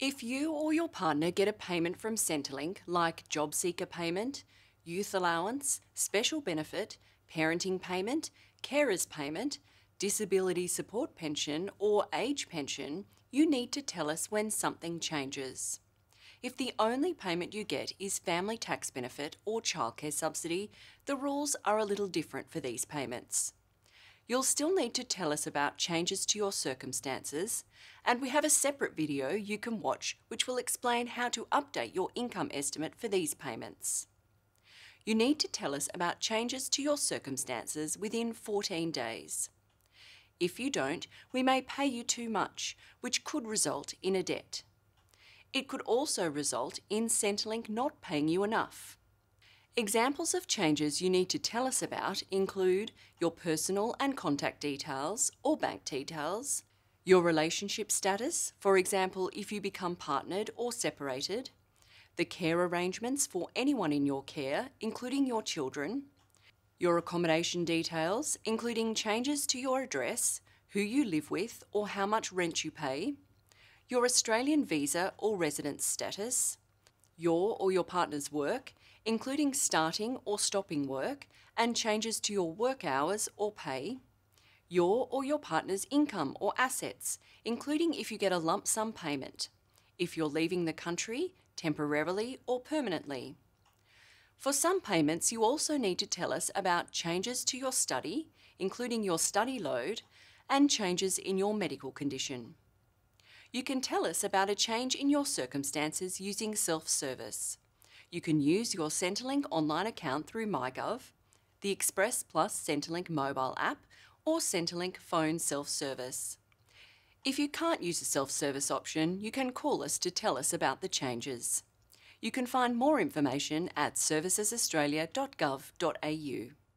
If you or your partner get a payment from Centrelink, like job seeker payment, youth allowance, special benefit, parenting payment, carers payment, disability support pension, or age pension, you need to tell us when something changes. If the only payment you get is family tax benefit or childcare subsidy, the rules are a little different for these payments. You'll still need to tell us about changes to your circumstances, and we have a separate video you can watch which will explain how to update your income estimate for these payments. You need to tell us about changes to your circumstances within 14 days. If you don't, we may pay you too much, which could result in a debt. It could also result in Centrelink not paying you enough. Examples of changes you need to tell us about include your personal and contact details or bank details, your relationship status, for example, if you become partnered or separated, the care arrangements for anyone in your care, including your children, your accommodation details, including changes to your address, who you live with, or how much rent you pay, your Australian visa or residence status, your or your partner's work, including starting or stopping work, and changes to your work hours or pay, your or your partner's income or assets, including if you get a lump sum payment, if you're leaving the country temporarily or permanently. For some payments, you also need to tell us about changes to your study, including your study load, and changes in your medical condition. You can tell us about a change in your circumstances using self-service. You can use your Centrelink online account through MyGov, the Express Plus Centrelink mobile app, or Centrelink phone self-service. If you can't use the self-service option, you can call us to tell us about the changes. You can find more information at servicesaustralia.gov.au.